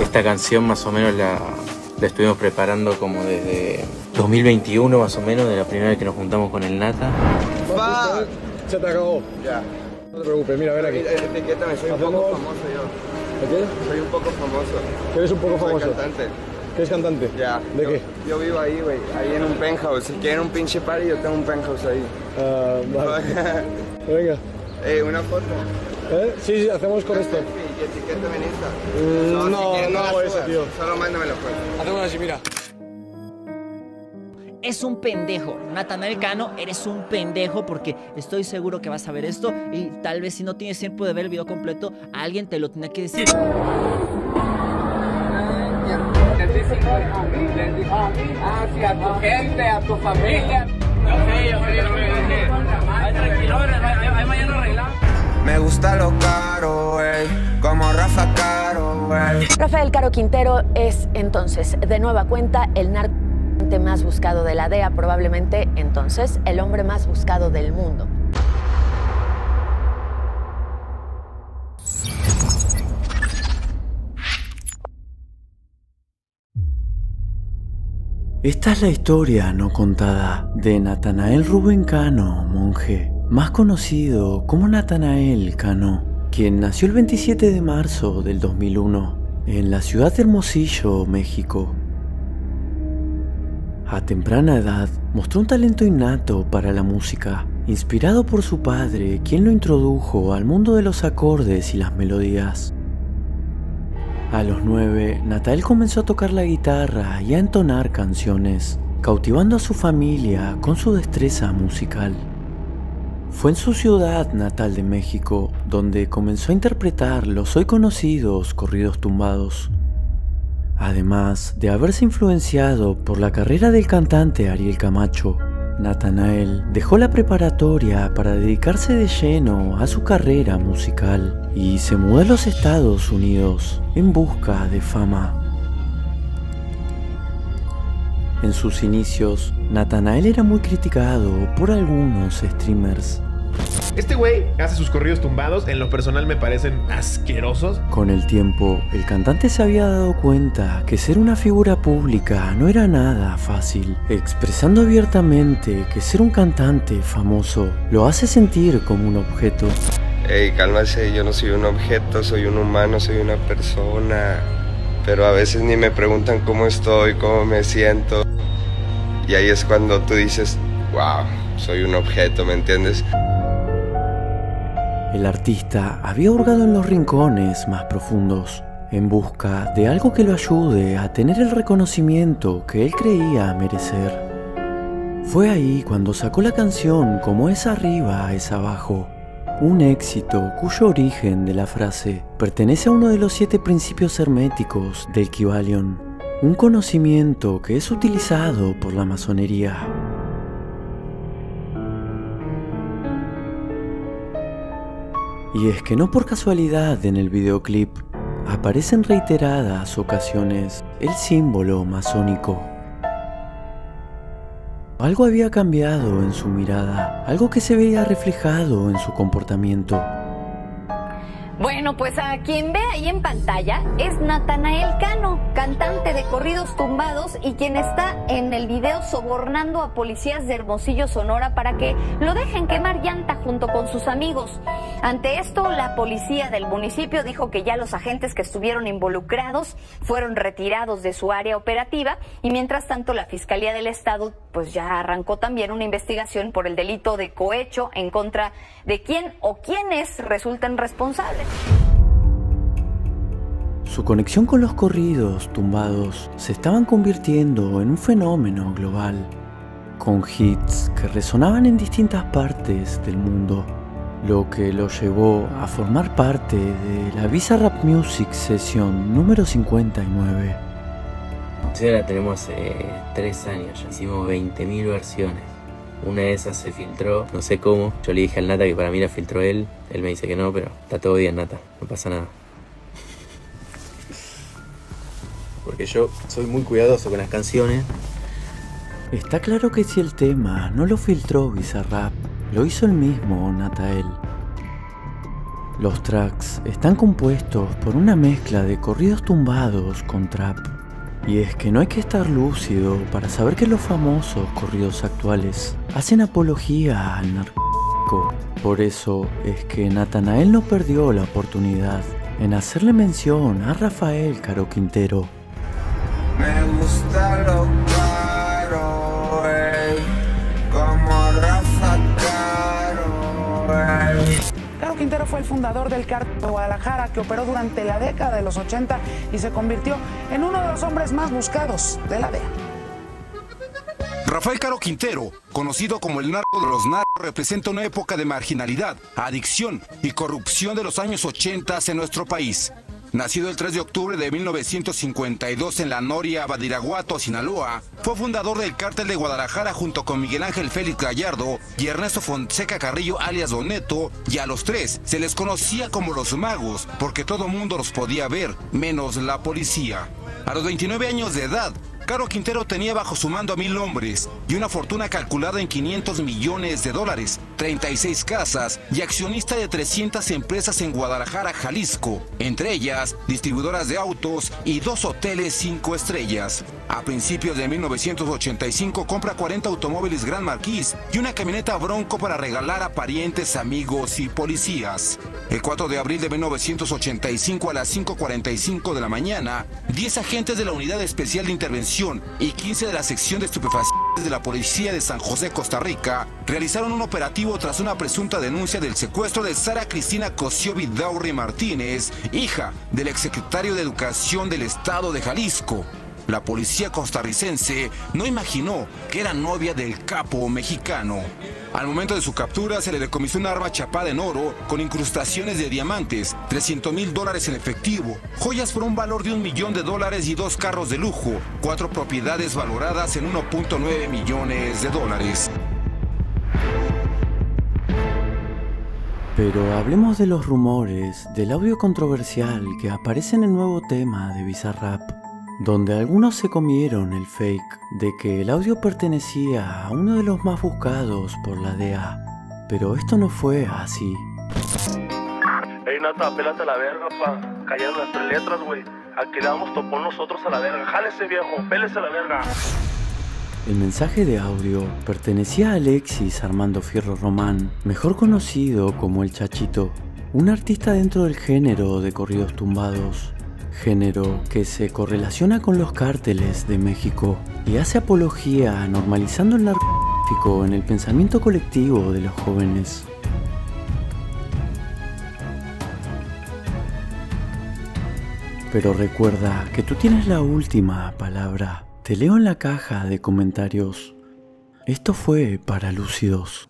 Esta canción más o menos la, la estuvimos preparando como desde 2021 más o menos, de la primera vez que nos juntamos con el Nata. Se te acabó. Ya. No te preocupes, mira, ven aquí. Etiquétame, soy un poco famoso yo. ¿Qué? Soy un poco famoso. ¿Eres un poco Soy famoso? cantante. ¿Qué es cantante? Ya. ¿De yo, qué? Yo vivo ahí, güey. Ahí en un penthouse. Si quieren un pinche party, yo tengo un penthouse ahí. Ah, vale. Venga. eh, una foto. ¿Eh? Sí, sí, hacemos con esto. Y etiquétame en Insta. Mm, Solo si no, no hago eso, tío. Solo mándamelo pues. Hacemos así, mira. Es un pendejo. Natanael Cano, eres un pendejo porque estoy seguro que vas a ver esto y tal vez si no tienes tiempo de ver el video completo, alguien te lo tiene que decir. hacia tu gente, a tu familia. Me gusta lo caro, ey. Como Rafa Caro, ey. Rafael Caro Quintero es entonces, de nueva cuenta, el narcotraficante más buscado de la DEA, probablemente entonces el hombre más buscado del mundo. Esta es la historia no contada de Natanael Rubén Cano, monje, más conocido como Natanael Cano, quien nació el 27 de marzo del 2001 en la ciudad de Hermosillo, México. A temprana edad mostró un talento innato para la música, inspirado por su padre, quien lo introdujo al mundo de los acordes y las melodías. A los nueve, Natael comenzó a tocar la guitarra y a entonar canciones, cautivando a su familia con su destreza musical. Fue en su ciudad natal de México donde comenzó a interpretar los hoy conocidos corridos tumbados. Además de haberse influenciado por la carrera del cantante Ariel Camacho, Natanael dejó la preparatoria para dedicarse de lleno a su carrera musical y se mudó a los Estados Unidos en busca de fama. En sus inicios, Natanael era muy criticado por algunos streamers. Este güey hace sus corridos tumbados, en lo personal me parecen asquerosos. Con el tiempo, el cantante se había dado cuenta que ser una figura pública no era nada fácil, expresando abiertamente que ser un cantante famoso lo hace sentir como un objeto. Ey, cálmase, yo no soy un objeto, soy un humano, soy una persona. Pero a veces ni me preguntan cómo estoy, cómo me siento. Y ahí es cuando tú dices, wow, soy un objeto, ¿me entiendes? El artista había hurgado en los rincones más profundos, en busca de algo que lo ayude a tener el reconocimiento que él creía merecer. Fue ahí cuando sacó la canción Como es arriba, es abajo, un éxito cuyo origen de la frase pertenece a uno de los siete principios herméticos del Kybalion, un conocimiento que es utilizado por la masonería. Y es que no por casualidad en el videoclip aparece en reiteradas ocasiones el símbolo masónico. Algo había cambiado en su mirada, algo que se veía reflejado en su comportamiento. Bueno, pues a quien ve ahí en pantalla es Natanael Cano, cantante de corridos tumbados y quien está en el video sobornando a policías de Hermosillo, Sonora, para que lo dejen quemar llanta junto con sus amigos. Ante esto, la policía del municipio dijo que ya los agentes que estuvieron involucrados fueron retirados de su área operativa y mientras tanto la Fiscalía del Estado pues ya arrancó también una investigación por el delito de cohecho en contra de quién o quiénes resultan responsables. Su conexión con los corridos tumbados se estaban convirtiendo en un fenómeno global, con hits que resonaban en distintas partes del mundo, lo que lo llevó a formar parte de la Visa Rap Music Session número 59. Ya la tenemos tres años, ya hicimos 20.000 versiones. Una de esas se filtró, no sé cómo. Yo le dije al Nata que para mí la filtró él. Él me dice que no, pero está todo bien, Nata. No pasa nada. Porque yo soy muy cuidadoso con las canciones. Está claro que si el tema no lo filtró Bizarrap, lo hizo el mismo Natael. Los tracks están compuestos por una mezcla de corridos tumbados con trap. Y es que no hay que estar lúcido para saber que los famosos corridos actuales hacen apología al narcótico. Por eso es que Natanael no perdió la oportunidad en hacerle mención a Rafael Caro Quintero. Me gusta lo Quintero fue el fundador del cártel de Guadalajara que operó durante la década de los 80 y se convirtió en uno de los hombres más buscados de la DEA. Rafael Caro Quintero, conocido como el narco de los narcos, representa una época de marginalidad, adicción y corrupción de los años 80 en nuestro país. Nacido el 3 de octubre de 1952 en la Noria, Badiraguato, Sinaloa, fue fundador del cártel de Guadalajara junto con Miguel Ángel Félix Gallardo y Ernesto Fonseca Carrillo alias Doneto, y a los tres se les conocía como los magos porque todo mundo los podía ver, menos la policía. A los 29 años de edad, Caro Quintero tenía bajo su mando a mil hombres y una fortuna calculada en 500 millones de dólares, 36 casas y accionista de 300 empresas en Guadalajara, Jalisco, entre ellas distribuidoras de autos y dos hoteles cinco estrellas. A principios de 1985 compra 40 automóviles Gran Marquis y una camioneta Bronco para regalar a parientes, amigos y policías. El 4 de abril de 1985 a las 5.45 de la mañana, 10 agentes de la Unidad Especial de Intervención y 15 de la sección de estupefacientes de la Policía de San José, Costa Rica, realizaron un operativo tras una presunta denuncia del secuestro de Sara Cristina Cosio Vidaurri Martínez, hija del exsecretario de Educación del Estado de Jalisco. La policía costarricense no imaginó que era novia del capo mexicano. Al momento de su captura se le decomisó un arma chapada en oro con incrustaciones de diamantes, 300 mil dólares en efectivo, joyas por un valor de un millón de dólares y dos carros de lujo, cuatro propiedades valoradas en 1.9 millones de dólares. Pero hablemos de los rumores del audio controversial que aparece en el nuevo tema de Bizarrap, donde algunos se comieron el fake de que el audio pertenecía a uno de los más buscados por la DEA. Pero esto no fue así. Ey, Nata, pélate a la verga, pa. Callaron las tres letras, güey. Aquí le damos topón nosotros a la verga. Jálese, viejo. Pélese a la verga. El mensaje de audio pertenecía a Alexis Armando Fierro Román, mejor conocido como El Chachito, un artista dentro del género de corridos tumbados, género que se correlaciona con los cárteles de México y hace apología normalizando el narcotráfico en el pensamiento colectivo de los jóvenes. Pero recuerda que tú tienes la última palabra. Te leo en la caja de comentarios. Esto fue para Lúcidos.